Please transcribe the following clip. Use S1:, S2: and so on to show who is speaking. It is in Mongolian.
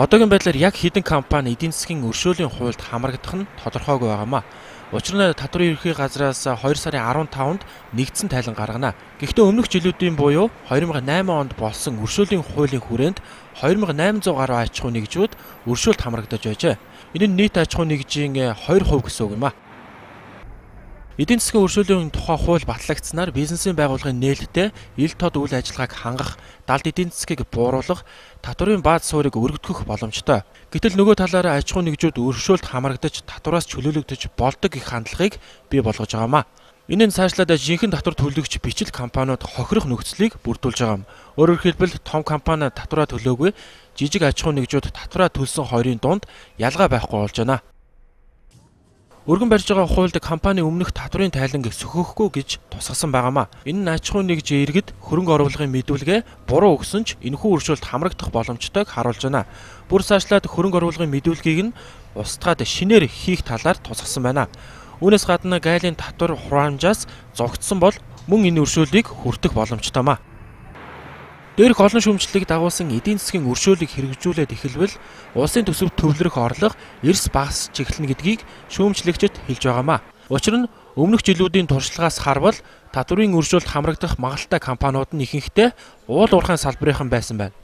S1: Одоогийн байдлаар яг хэдэн компани эдийн засгийн өршөөлийн хуульд хамрагдах нь тодорхойгүй байгаамаа. Учир нь татварын ерхий газраас 2 сарын 15-нд нэгдсэн тайлан гаргана. Гэхдээ өмнөх жилүүдийн буюу 2008 онд болсон өршөөлийн хуулийн хүрээнд 2800 гаруй аж ахуй нэгжүүд өршөөлт хамрагдаж байжээ. Энэ нь нийт аж ахуй нэгжийн 2% гэсэн үг юм а. Эдийн засгийн өршөөлийн тухай хууль батлагдсанаар бизнесийн байгууллагын нээлттэй ил тод үйл ажиллагааг хангах, далд эдийн засгийг бууруулах, татварын бааз суурийг өргөдгөх боломжтой. Гэтэл нөгөө талаараа аж ахуй нэгжүүд өршөөлт хамрагдаж татвараас чөлөөлөгдөж болдог их хандлагыг бий болгож байгаамаа. Нь цаашлаад жинхэнэ татвар төлөгч бичил компаниуд хохирох нөхцөлийг бүрдүүлж байгаа юм. Өөрөөр хэлбэл том компани татвараа төлөөгүй, жижиг аж ахуй нэгжүүд татвараа төлсөн хоёрын дунд ялгаа байхгүй болж байна. Өргөн барьж байгаа хуульд компани өмнөх татварын тайланг сөхөхгүй гэж тусгасан байгаамаа. Энэ ахуй нэгж иргэд хөрөнгө оруулгын мэдүүлгээ буруу өгсөн ч энэхүү өршөөлт хамрагдах боломжтойг харуулж байна. Бүр цаашлаад хөрөнгө оруулгын мэдүүлгийг нь устгаад шинээр хийх талаар тусгасан байна. Үүнээс гадна гайлын татвар хураамжаас зогтсон бол мөн энэ өршөөлийг хүртэх боломжтой маа. Дээрх олон шүүмжлэлийг дагуулсан эдийн засгийн өршөөлийг хэрэгжүүлээд эхэлвэл улсын төсөвт төвлөрөх орлого эрс багасч эхэлнэ гэдгийг шүүмжлэгчид хэлж байгаамаа. Учир нь өмнөх жилүүдийн туршлагаас харвал татврын өршөөлт хамрагдах магадaltaй компаниуд нь ихэнхдээ уул уурхайн салбарынхан байсан байна.